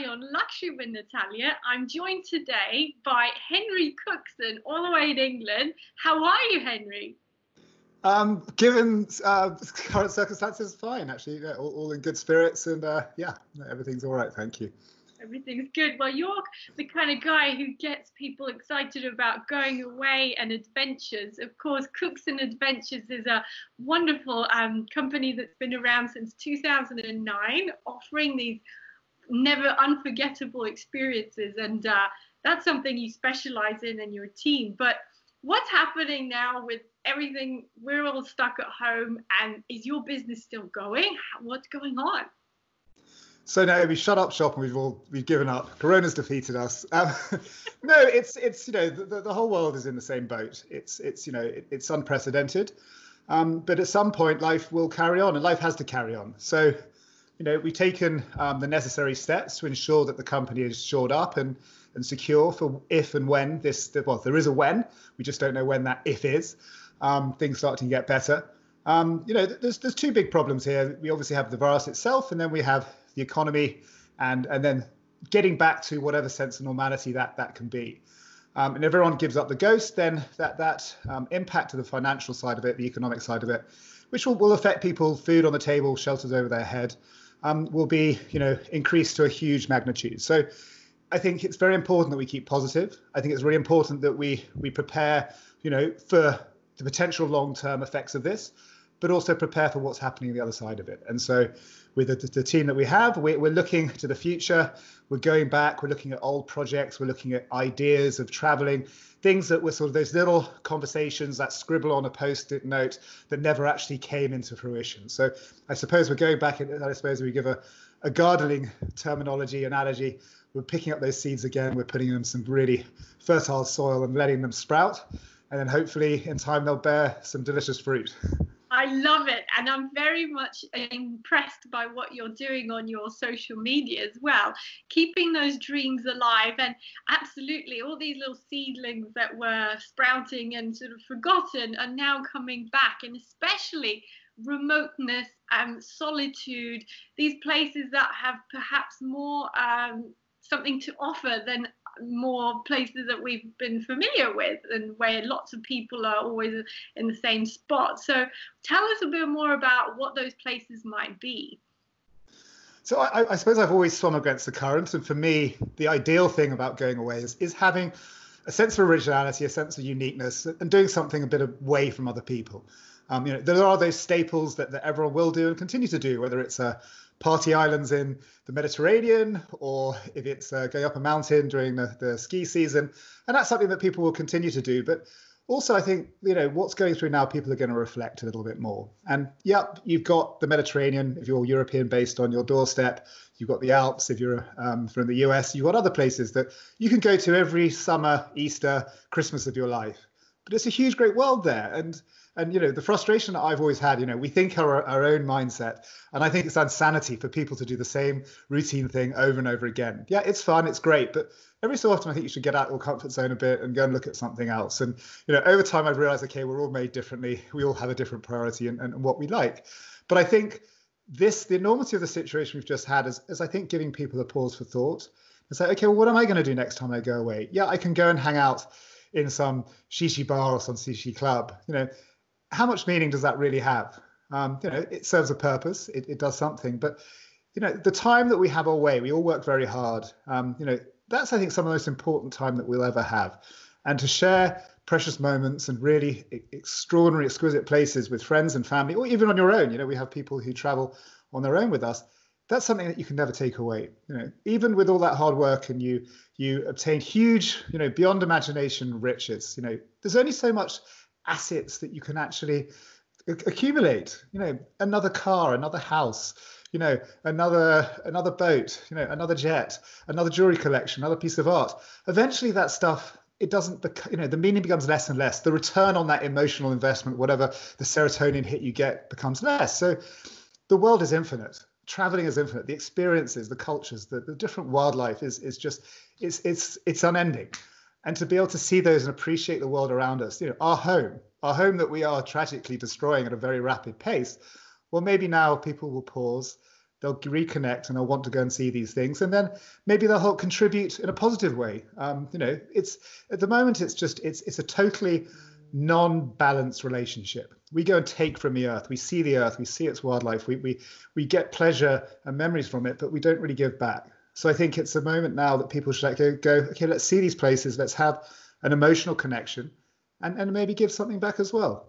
Natalia on Luxury with Natalia. I'm joined today by Henry Cookson, all the way in England. How are you, Henry? Um, given uh, current circumstances, fine actually. Yeah, all, all, in good spirits, and uh, yeah, everything's all right. Thank you. Everything's good. Well, you're the kind of guy who gets people excited about going away and adventures. Of course, Cookson Adventures is a wonderful um, company that's been around since 2009, offering these never unforgettable experiences, and uh, that's something you specialize in in your team. But what's happening now with everything? We're all stuck at home, and is your business still going? What's going on? So no, we shut up shop and we've all we've given up. Corona's defeated us. Um, no, it's it's you know the, the whole world is in the same boat. It's it's you know it, it's unprecedented, um, but at some point life will carry on and life has to carry on. So you know we've taken um, the necessary steps to ensure that the company is shored up and and secure for if and when this well there is a when we just don't know when that if is. Um, things start to get better. Um, you know, there's there's two big problems here. We obviously have the virus itself, and then we have the economy, and and then getting back to whatever sense of normality that that can be. Um, and everyone gives up the ghost, then that that um, impact to the financial side of it, the economic side of it, which will, will affect people, food on the table, shelters over their head, um, will be you know increased to a huge magnitude. So I think it's very important that we keep positive. I think it's really important that we we prepare you know for the potential long-term effects of this, but also prepare for what's happening on the other side of it. And so with the, the team that we have. We're, we're, looking to the future. We're going back. We're looking at old projects. We're looking at ideas of traveling, things that were sort of those little conversations that scribble on a post-it note that never actually came into fruition. So I suppose we're going back. And I suppose we give a, a gardening terminology analogy. We're picking up those seeds again. We're putting them in some really fertile soil and letting them sprout. And then hopefully in time they'll bear some delicious fruit. I love it. And I'm very much impressed by what you're doing on your social media as well, keeping those dreams alive. And absolutely, all these little seedlings that were sprouting and sort of forgotten are now coming back. And especially remoteness and solitude, these places that have perhaps more um, something to offer than more places that we've been familiar with and where lots of people are always in the same spot. So tell us a bit more about what those places might be. So I, I, suppose I've always swum against the current, and for me, the ideal thing about going away is is having a sense of originality, a sense of uniqueness, and doing something a bit away from other people. Um, you know, there are those staples that, that everyone will do and continue to do, whether it's a party islands in the Mediterranean or if it's uh, going up a mountain during the, the ski season. And that's something that people will continue to do. But also, I think, you know, what's going through now, people are going to reflect a little bit more. And yep, you've got the Mediterranean, if you're European based on your doorstep. You've got the Alps, if you're um, from the US. You've got other places that you can go to every summer, Easter, Christmas of your life. But it's a huge, great world there. And and you know the frustration that I've always had, you know, we think our our own mindset, and I think it's insanity for people to do the same routine thing over and over again. Yeah, it's fun, it's great, but every so often I think you should get out of your comfort zone a bit and go and look at something else. And you know, over time I've realized, okay, we're all made differently. We all have a different priority and, and, and what we like. But I think this, the enormity of the situation we've just had, is, is I think giving people a pause for thought and say, okay, well, what am I going to do next time I go away? Yeah, I can go and hang out in some shishi bar or some shishi club. You know, how much meaning does that really have? Um, you know, it serves a purpose, it, it, does something, but you know, the time that we have away, we all work very hard. Um, you know, that's I think some of the most important time that we'll ever have, and to share precious moments and really extraordinary, exquisite places with friends and family, or even on your own. You know, we have people who travel on their own with us. That's something that you can never take away. You know, even with all that hard work and you you obtain huge, you know, beyond imagination riches. You know, there's only so much assets that you can actually accumulate you know another car another house you know another another boat you know another jet another jewelry collection another piece of art eventually that stuff it doesn't you know the meaning becomes less and less the return on that emotional investment whatever the serotonin hit you get becomes less so the world is infinite traveling is infinite. The experiences the cultures the, the different wildlife is is just it's it's it's unending. And to be able to see those and appreciate the world around us, you know, our home, our home that we are tragically destroying at a very rapid pace. Well, maybe now people will pause, they'll reconnect and they'll want to go and see these things. And then maybe they'll help contribute in a positive way. Um, you know it's at the moment it's just it's it's a totally non-balanced relationship. We go and take from the earth. We see the earth. We see its wildlife. We we we get pleasure and memories from it but we don't really give back. So i think it's a moment now that people should go go okay let's see these places. Let's have an emotional connection and and maybe give something back as well.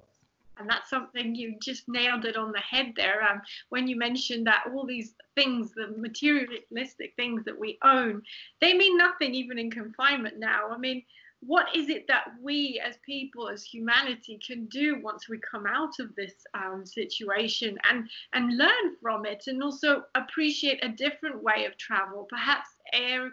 And that's something you just nailed it on the head there um, when you mentioned that all these things the materialistic things that we own they mean nothing even in confinement now. I mean what is it that we as people as humanity can do once we come out of this um, situation and and learn from it and also appreciate a different way of travel? Perhaps air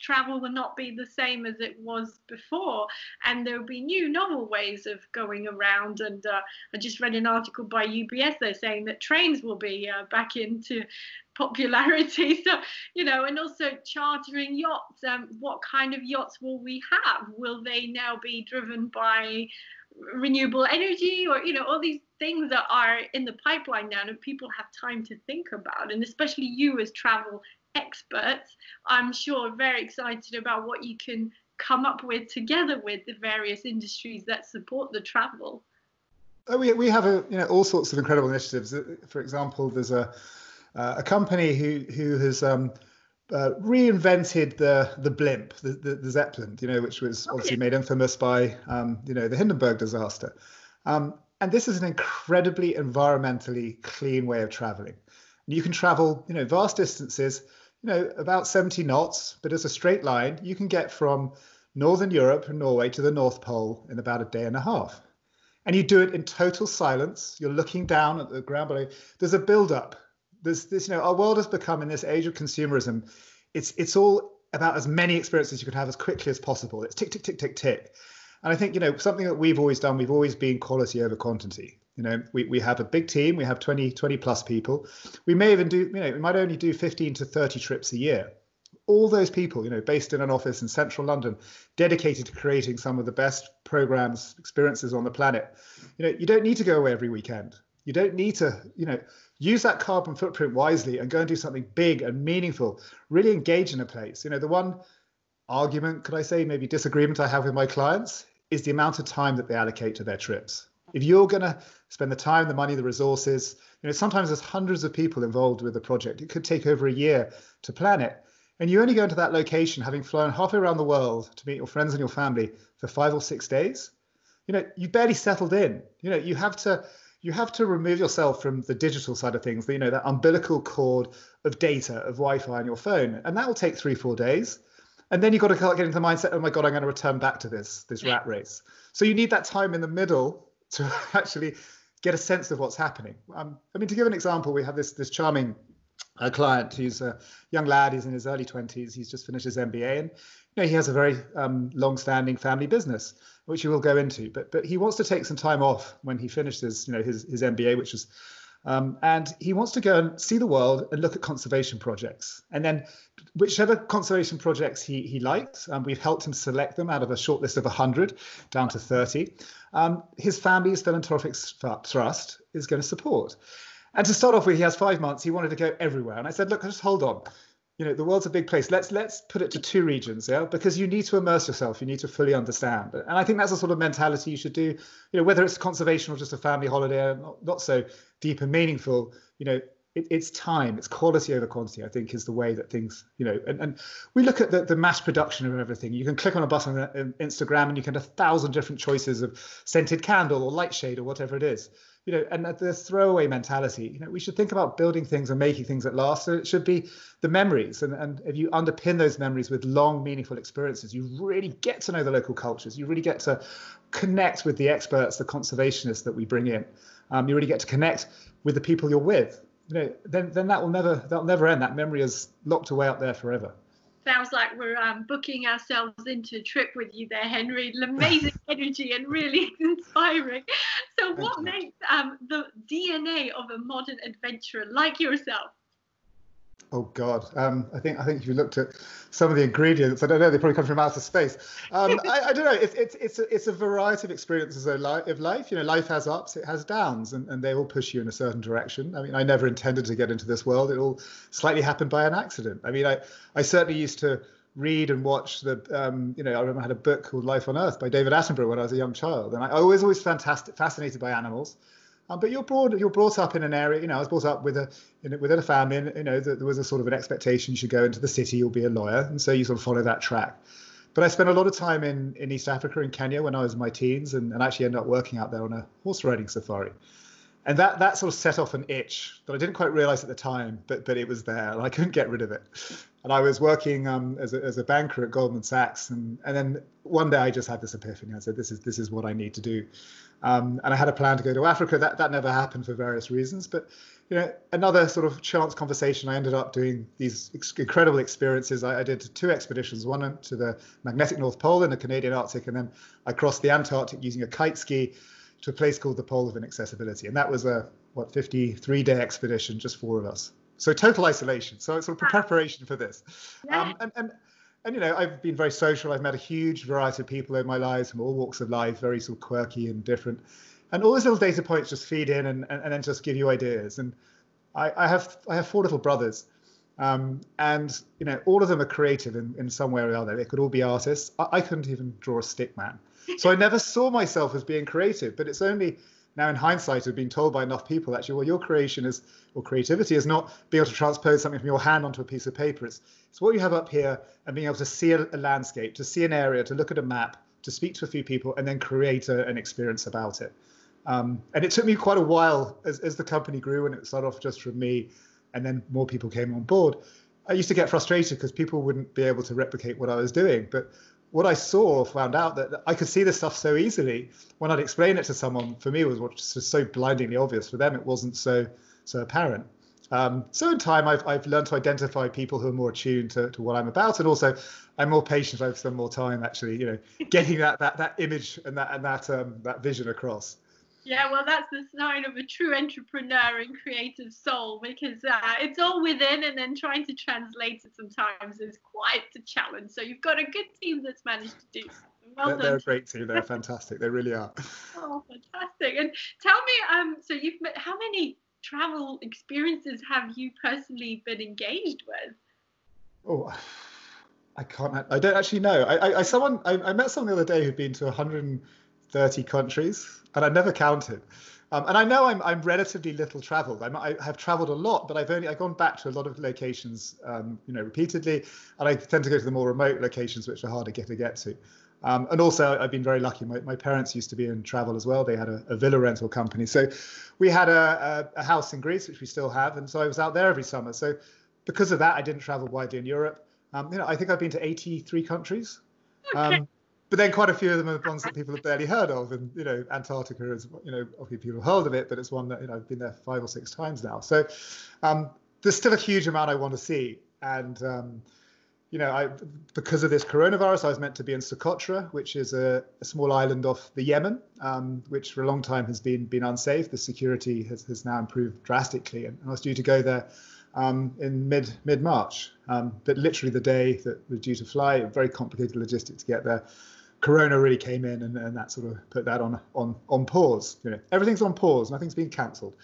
travel will not be the same as it was before and there'll be new novel ways of going around and uh, i just read an article by ubs they're saying that trains will be uh, back into popularity so you know and also chartering yachts um, what kind of yachts will we have will they now be driven by renewable energy or you know all these things that are in the pipeline now and people have time to think about and especially you as travel experts, I'm sure, very excited about what you can come up with together with the various industries that support the travel. Oh, we, we have a, you know all sorts of incredible initiatives. Uh, for example, there's a uh, a company who who has um, uh, reinvented the the blimp, the, the, the, Zeppelin, you know, which was obviously made infamous by um, you know the Hindenburg disaster. Um, and this is an incredibly environmentally clean way of traveling. And you can travel, you know, vast distances you know, about 70 knots, but as a straight line, you can get from Northern Europe and Norway to the North Pole in about a day and a half. And you do it in total silence. You're looking down at the ground below. There's a build-up. There's this, you know, our world has become in this age of consumerism. It's it's all about as many experiences you can have as quickly as possible. It's tick, tick, tick, tick, tick. And I think, you know, something that we've always done, we've always been quality over quantity. You know, we, we have a big team, we have 20, 20 plus people. We may even do, you know, we might only do 15 to 30 trips a year. All those people, you know, based in an office in central London, dedicated to creating some of the best programs, experiences on the planet. You know, you don't need to go away every weekend. You don't need to, you know, use that carbon footprint wisely and go and do something big and meaningful. Really engage in a place. You know, the one argument, could I say, maybe disagreement I have with my clients is the amount of time that they allocate to their trips. If you're going to spend the time, the money, the resources, you know, sometimes there's hundreds of people involved with the project. It could take over a year to plan it. And you only go into that location having flown halfway around the world to meet your friends and your family for five or six days. You know, you barely settled in. You know, you have to you have to remove yourself from the digital side of things, you know, that umbilical cord of data, of Wi-Fi on your phone. And that will take three, four days. And then you've got to get into the mindset, oh my God, I'm going to return back to this, this rat race. So you need that time in the middle to actually get a sense of what's happening. Um, I mean, to give an example, we have this this charming uh, client who's a young lad. He's in his early 20s. He's just finished his MBA, and you know he has a very um, long-standing family business, which he will go into. But but he wants to take some time off when he finishes, you know, his his MBA, which is um, and he wants to go and see the world and look at conservation projects. And then, whichever conservation projects he, he likes, um, we've helped him select them out of a short list of 100 down to 30. Um, his family's philanthropic trust is going to support. And to start off with, he has five months. He wanted to go everywhere. And I said, look, just hold on. You know the world's a big place. Let's let's put it to two regions yeah? Because you need to immerse yourself. You need to fully understand. And i think that's the sort of mentality you should do. You know whether it's conservation or just a family holiday not, not so deep and meaningful you know it, it's time. It's quality over quantity i think is the way that things you know and, and we look at the, the mass production of everything. You can click on a button on instagram and you can have a thousand different choices of scented candle or light shade or whatever it is you know, and the throwaway mentality, you know, we should think about building things and making things that last. So it should be the memories. And, and if you underpin those memories with long, meaningful experiences, you really get to know the local cultures. You really get to connect with the experts, the conservationists that we bring in. Um, you really get to connect with the people you're with. You know, then then that will never that'll never end. That memory is locked away up there forever sounds like we're um, booking ourselves into a trip with you there, Henry. Amazing energy and really inspiring. So, what makes um, the DNA of a modern adventurer like yourself? Oh God, um, I think I think if you looked at some of the ingredients, I don't know, they probably come from outer space. Um, I, I, don't know. It's it's it's a, it's a variety of experiences of life. You know, life has ups, it has downs, and, and they all push you in a certain direction. I mean, I never intended to get into this world. It all slightly happened by an accident. I mean, I I certainly used to read and watch the um, you know I remember I had a book called Life on Earth by David Attenborough when I was a young child, and I, I was always fantastic fascinated by animals. Um, but you're brought you're brought up in an area. You know, I was brought up with a in, within a family, you know that there was a sort of an expectation you should go into the city, you'll be a lawyer, and so you sort of follow that track. But I spent a lot of time in, in East Africa in Kenya when I was in my teens, and, and actually ended up working out there on a horse riding safari. And that that sort of set off an itch that I didn't quite realize at the time, but but it was there, and I couldn't get rid of it. And I was working um, as, a, as a banker at Goldman Sachs, and and then one day I just had this epiphany. I said, this is this is what I need to do. Um, and I had a plan to go to Africa. That that never happened for various reasons. But you know, another sort of chance conversation. I ended up doing these ex- incredible experiences. I, I, did two expeditions. One to the magnetic North Pole in the Canadian Arctic, and then I crossed the Antarctic using a kite ski to a place called the Pole of Inaccessibility. And that was a what 53 day expedition, just four of us. So total isolation. So it's sort of preparation for this. Um, and, and and you know, I've been very social. I've met a huge variety of people in my lives from all walks of life, very sort of quirky and different. And all these little data points just feed in and, and, and then just give you ideas. And I, I have I have four little brothers, um, and you know, all of them are creative in, in some way or other. They could all be artists. I, I couldn't even draw a stick man, so I never saw myself as being creative. But it's only now in hindsight of being told by enough people actually well your creation is or creativity is not being able to transpose something from your hand onto a piece of paper it's it's what you have up here and being able to see a, a landscape to see an area to look at a map to speak to a few people and then create a, an experience about it um, and it took me quite a while as, as the company grew and it started off just from me and then more people came on board i used to get frustrated because people wouldn't be able to replicate what i was doing but what I saw found out that I could see this stuff so easily when I'd explain it to someone. For me, it was just so blindingly obvious. For them, it wasn't so so apparent. Um, so in time, I've I've learned to identify people who are more attuned to, to what I'm about, and also I'm more patient. I've spent more time actually, you know, getting that that that image and that and that um, that vision across. Yeah, well, that's the sign of a true entrepreneur and creative soul because uh, it's all within, and then trying to translate it sometimes is quite a challenge. So you've got a good team that's managed to do something. Well they're, they're, a great team. They're fantastic. They really are. Oh, fantastic! And tell me, um, so you've met, how many travel experiences have you personally been engaged with? Oh. I can't. I don't actually know. I, I, I someone I, I met someone the other day who'd been to 100 30 countries, and I never counted. Um, and I know I'm, I'm relatively little traveled. I'm, i have traveled a lot, but I've only I've gone back to a lot of locations, um, you know, repeatedly, and I tend to go to the more remote locations, which are harder to get to. Um, and also, I've been very lucky. My, my parents used to be in travel as well. They had a, a villa rental company, so we had a, a, a, house in Greece, which we still have, and so I was out there every summer. So because of that, I didn't travel widely in Europe. Um, you know, I think I've been to 83 countries. Okay. But then quite a few of them are the ones that people have barely heard of, and you know, Antarctica is you know, obviously people have heard of it, but it's one that you know I've been there five or six times now. So um, there's still a huge amount I want to see, and um, you know, I because of this coronavirus, I was meant to be in Socotra, which is a, a small island off the Yemen, um, which for a long time has been been unsafe. The security has, has now improved drastically, and I was due to go there um, in mid mid March. Um, but literally the day that we're due to fly, very complicated logistics to get there. Corona really came in and, and that sort of put that on on on pause. You know, everything's on pause, nothing's being cancelled.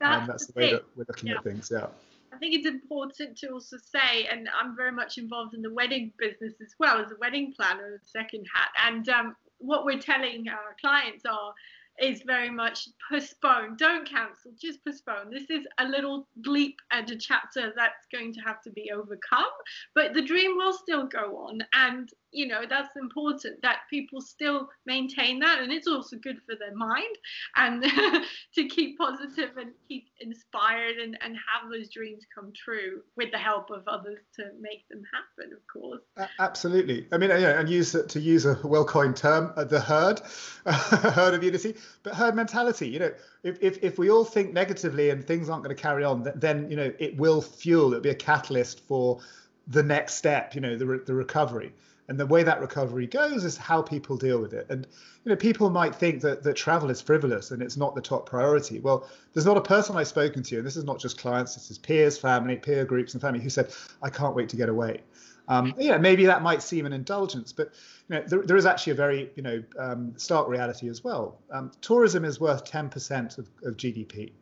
That's, um, that's the, the way that we're looking yeah. at things. Yeah. I think it's important to also say, and I'm very much involved in the wedding business as well as a wedding planner, second hat. And um, what we're telling our clients are is very much postpone. Don't cancel, just postpone. This is a little bleep and a chapter that's going to have to be overcome, but the dream will still go on. And, you know, that's important that people still maintain that. And it's also good for their mind and to keep positive and keep inspired and, and have those dreams come true with the help of others to make them happen, of course. absolutely. I mean, yeah, and use to use a well coined term, uh, the herd, herd immunity but herd mentality you know if, if, if we all think negatively and things aren't going to carry on then you know it will fuel it'll be a catalyst for the next step, you know, the, the recovery. And the way that recovery goes is how people deal with it. And you know, people might think that that travel is frivolous and it's not the top priority. Well, there's not a person I've spoken to, and this is not just clients, this is peers, family, peer groups, and family who said, "I can't wait to get away." Um, yeah, maybe that might seem an indulgence, but you know, there, there is actually a very you know um, stark reality as well. Um, tourism is worth 10% of, of GDP,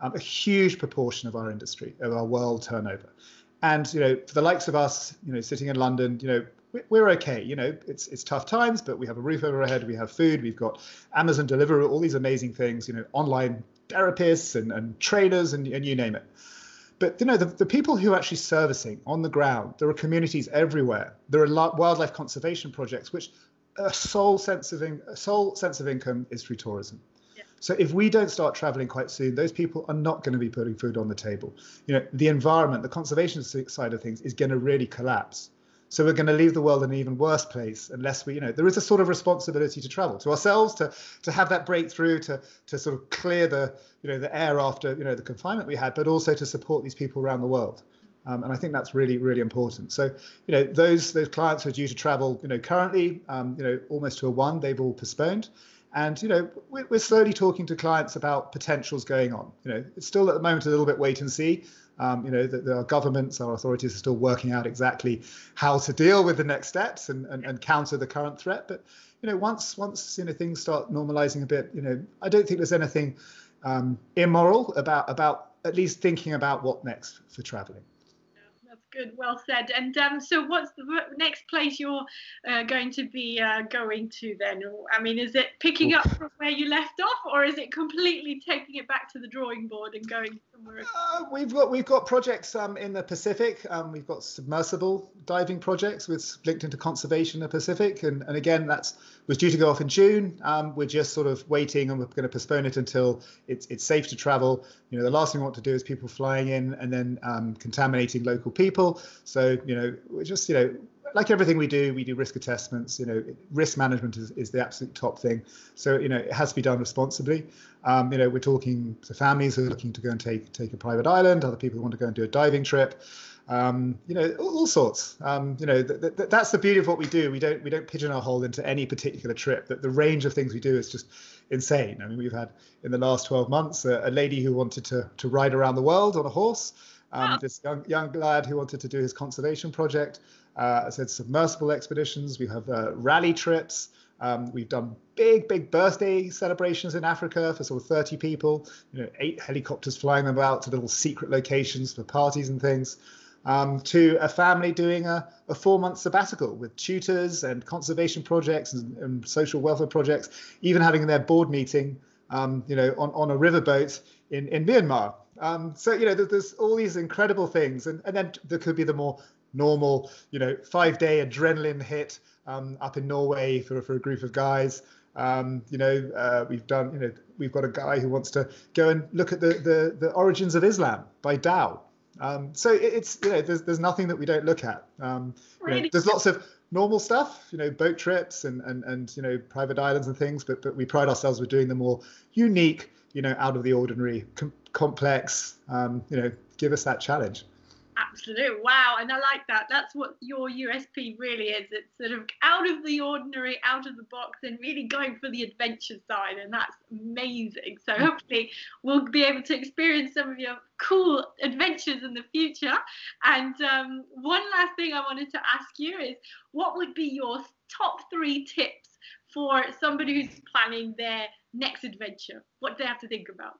um, a huge proportion of our industry, of our world turnover. And you know, for the likes of us, you know, sitting in London, you know, we're okay. You know, it's it's tough times, but we have a roof over our head, we have food, we've got Amazon Deliveroo, all these amazing things. You know, online therapists and, and trainers and, and you name it. But you know, the, the people who are actually servicing on the ground, there are communities everywhere. There are wildlife conservation projects, which a sole sense of in, a sole sense of income is through tourism. So if we don't start traveling quite soon, those people are not going to be putting food on the table. You know, the environment, the conservation side of things is going to really collapse. So we're going to leave the world in an even worse place unless we, you know, there is a sort of responsibility to travel to ourselves to to have that breakthrough, to to sort of clear the, you know, the air after, you know, the confinement we had, but also to support these people around the world. Um, and I think that's really, really important. So, you know, those those clients who are due to travel, you know, currently, um, you know, almost to a one, they've all postponed. And you know, we're, we're slowly talking to clients about potentials going on. You know, it's still at the moment a little bit wait and see. Um, you know, that our governments, our authorities are still working out exactly how to deal with the next steps and, and, and counter the current threat. But you know, once once you know things start normalizing a bit, you know, I don't think there's anything um, immoral about about at least thinking about what next for traveling good well said. And um, so what's the next place you're uh, going to be uh, going to then? I mean is it picking up from where you left off or is it completely taking it back to the drawing board and going somewhere uh, we've got we've got projects um, in the pacific. Um, we've got submersible diving projects with linked into conservation in the pacific. And, and again that's was due to go off in june. Um, we're just sort of waiting and we're going to postpone it until it's, it's safe to travel. You know the last thing we want to do is people flying in and then um, contaminating local people so you know we're just you know like everything we do we do risk assessments you know risk management is, is the absolute top thing. So you know it has to be done responsibly. Um, you know we're talking to families who are looking to go and take take a private island other people who want to go and do a diving trip. Um, you know all, all sorts. Um, you know th- th- that's the beauty of what we do. We don't we don't pigeonhole into any particular trip that the range of things we do is just insane. I mean, we've had in the last 12 months a, a lady who wanted to to ride around the world on a horse. Um. This young young lad who wanted to do his conservation project. Uh, I said submersible expeditions. We have uh, rally trips. Um, we've done big, big birthday celebrations in Africa for sort of 30 people. You know, eight helicopters flying them about to little secret locations for parties and things um, to a family doing a, a four month sabbatical with tutors and conservation projects and, and, social welfare projects, even having their board meeting, um, you know, on, on a riverboat in, in Myanmar. Um, so, you know, there's, there's, all these incredible things. And, and then there could be the more normal, you know, five day adrenaline hit um, up in Norway for, for a group of guys. Um, you know, uh, we've done, you know, we've got a guy who wants to go and look at the, the, the origins of Islam by dhow. Um, so it's you know there's there's nothing that we don't look at. Um, you know, there's lots of normal stuff, you know, boat trips and and and you know private islands and things, but but we pride ourselves with doing the more unique, you know, out of the ordinary, com- complex. Um, you know, give us that challenge. Absolutely. wow, and I like that. That's what your USP really is. It's sort of out of the ordinary, out of the box, and really going for the adventure side, and that's amazing. So mm. hopefully we'll be able to experience some of your cool adventures in the future. And um, one last thing I wanted to ask you is, what would be your top three tips for somebody who's planning their next adventure? What do they have to think about?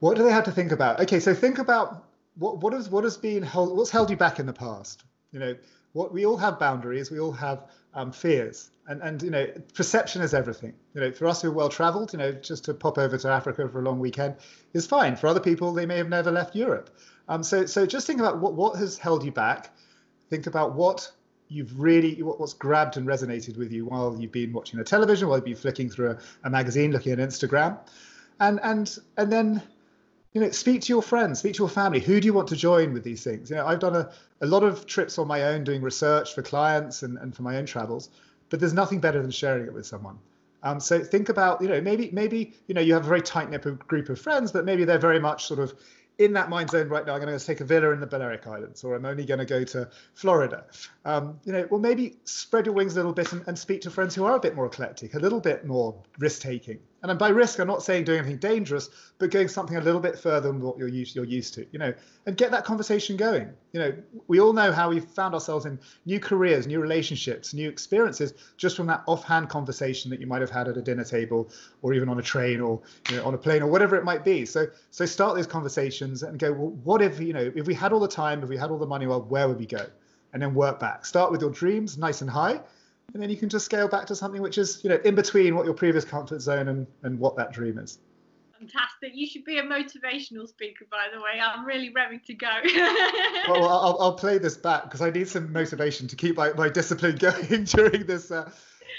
What do they have to think about? Okay, so think about what what has what has been held what's held you back in the past? You know what we all have boundaries we all have um, fears and and you know perception is everything. You know for us who are well traveled you know just to pop over to africa for a long weekend is fine. For other people they may have never left europe. Um, so so just think about what what has held you back. Think about what you've really what's grabbed and resonated with you while you've been watching the television while you've been flicking through a, a magazine looking at instagram. And and and then you know, speak to your friends, speak to your family. Who do you want to join with these things? You know, I've done a, a lot of trips on my own doing research for clients and, and for my own travels, but there's nothing better than sharing it with someone. Um, so think about, you know, maybe maybe you know you have a very tight knit group of friends, but maybe they're very much sort of in that mind zone right now, I'm going to take a villa in the Balearic Islands, or I'm only going to go to Florida. Um, you know, well, maybe spread your wings a little bit and, and, speak to friends who are a bit more eclectic, a little bit more risk taking. And by risk, I'm not saying doing anything dangerous, but going something a little bit further than what you're used, you're used to, you know, and get that conversation going. You know, we all know how we've found ourselves in new careers, new relationships, new experiences just from that offhand conversation that you might have had at a dinner table or even on a train or you know, on a plane or whatever it might be. So, so start those conversations and go, well, what if, you know, if we had all the time, if we had all the money, well, where would we go? And then work back. Start with your dreams, nice and high, and then you can just scale back to something which is you know in between what your previous comfort zone and and what that dream is fantastic. You should be a motivational speaker by the way. I'm really ready to go. Well I'll, I'll play this back because i need some motivation to keep my, my discipline going during this uh,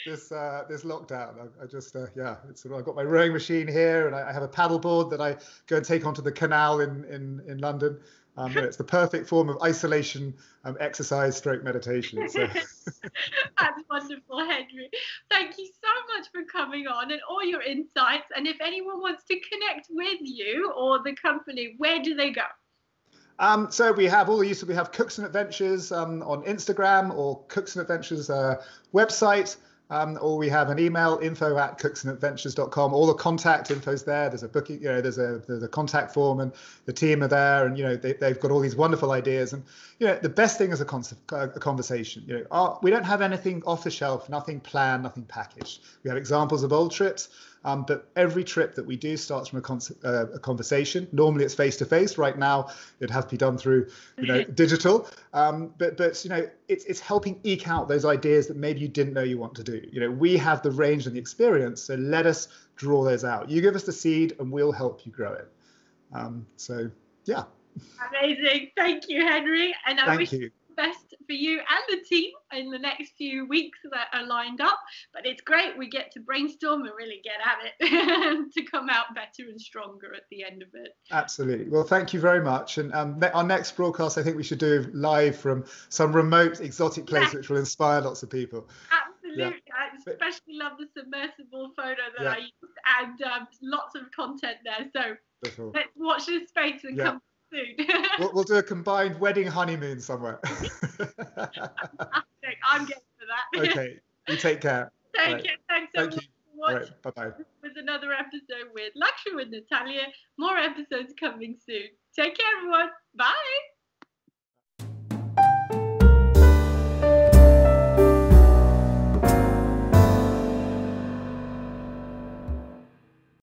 this uh, this lockdown. I, I just uh, yeah, it's I've got my rowing machine here, and I, I have a paddle board that I go and take onto the canal in in in London, um, it's the perfect form of isolation um, exercise stroke meditation. So. That's wonderful, Henry. Thank you so much for coming on and all your insights. And if anyone wants to connect with you or the company, where do they go? Um, so we have all the use. We have Cookson Adventures um, on Instagram or Cookson Adventures uh, website. Um, or we have an email info at cooksonadventures.com. All the contact info's there. There's a booking, you know, there's a there's a contact form, and the team are there, and you know they, they've got all these wonderful ideas. And you know the best thing is a, con- a conversation. You know, our, we don't have anything off the shelf, nothing planned, nothing packaged. We have examples of old trips. Um, but every trip that we do starts from a, con- uh, a conversation. Normally it's face to face. Right now it has to be done through, you know, digital. Um, but but you know it's it's helping eke out those ideas that maybe you didn't know you want to do. You know we have the range and the experience, so let us draw those out. You give us the seed, and we'll help you grow it. Um, so yeah. Amazing. Thank you, Henry. And I Thank wish you best for you and the team in the next few weeks that are lined up. But it's great we get to brainstorm and really get at it to come out better and stronger at the end of it. Absolutely. Well, thank you very much. And um, our next broadcast, I think we should do live from some remote, exotic place, yeah. which will inspire lots of people. Absolutely. Yeah. I especially love the submersible photo that yeah. I used and um, lots of content there. So let's watch this space and come soon. we'll, we'll, do a combined wedding honeymoon somewhere. I'm getting for that. okay. You take care. Take right. care. Thanks so Thank much. You. Right. Bye bye. With another episode with Luxury with Natalia. More episodes coming soon. Take care, everyone. Bye.